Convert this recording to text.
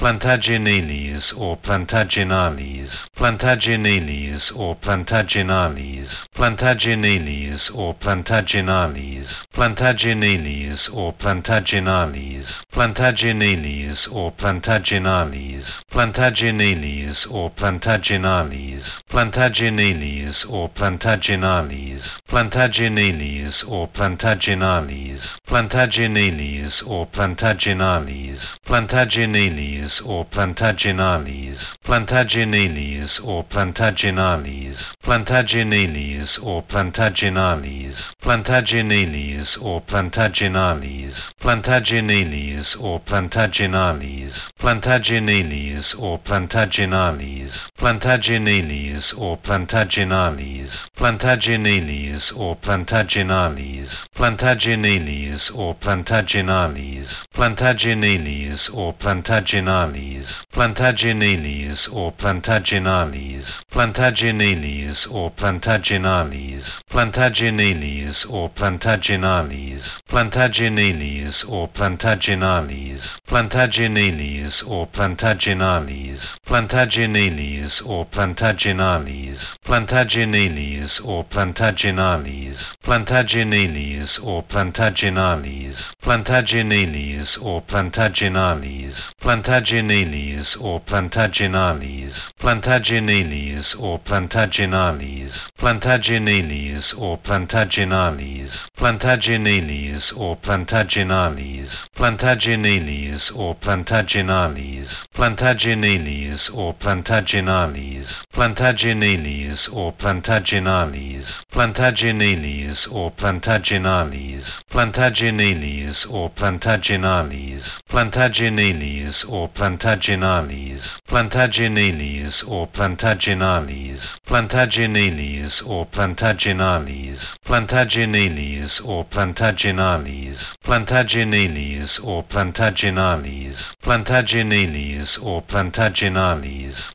plantaginales or plantaginales, plantaginales or plantaginales, plantaginales or plantaginales, plantaginales or plantaginales, plantaginales or plantaginales, plantaginales or plantaginales, plantaginales or plantaginales, plantaginales or plantaginales, plantaginales or plantaginales, or Plantaginales, Plantaginales or Plantaginales, plantaginales or plantaginales, plantaginales or plantaginales, plantaginales or plantaginales, plantaginales or plantaginales, plantaginales or plantaginales, plantaginales or plantaginales, plantaginales or plantaginales, plantaginales or plantaginales, plantaginales or plantaginales, plantaginales or Plantaginales plantaginales or plantaginales, plantaginales or plantaginales, plantaginales or plantaginales, plantaginales or plantaginales, plantaginales or plantaginales, plantaginales or plantaginales, plantaginales or plantaginales, plantaginales or plantaginales, plantaginales or plantaginales, or Plantaginales, Plantaginales or Plantaginales, Plantaginales or Plantaginales, plantaginales or plantaginales, plantaginales or plantaginales, plantaginales or plantaginales, plantaginales or plantaginales, plantaginales or plantaginales, plantaginales or plantaginales, plantaginales or plantaginales, plantaginales or plantaginales, plantaginales or plantaginales, plantaginales or Plantaginales.